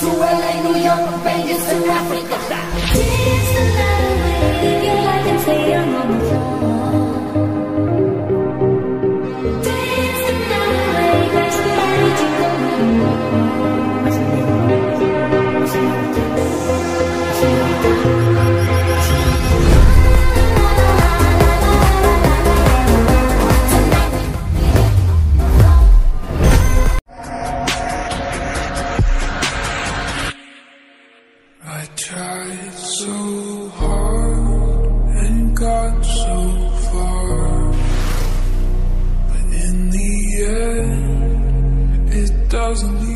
to LA, New York, or Vegas, to Africa. Dance the night away, to get like and say I'm on the floor. So hard and got so far, but in the end, it doesn't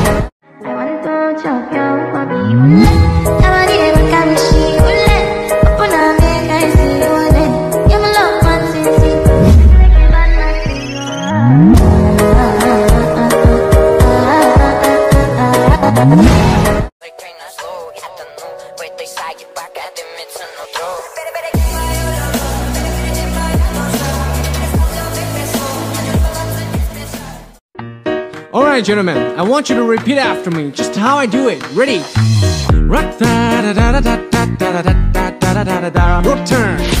Alright, gentlemen, I want you to repeat after me just how I do it. Ready? Rock da da da da da da da da da da da da da.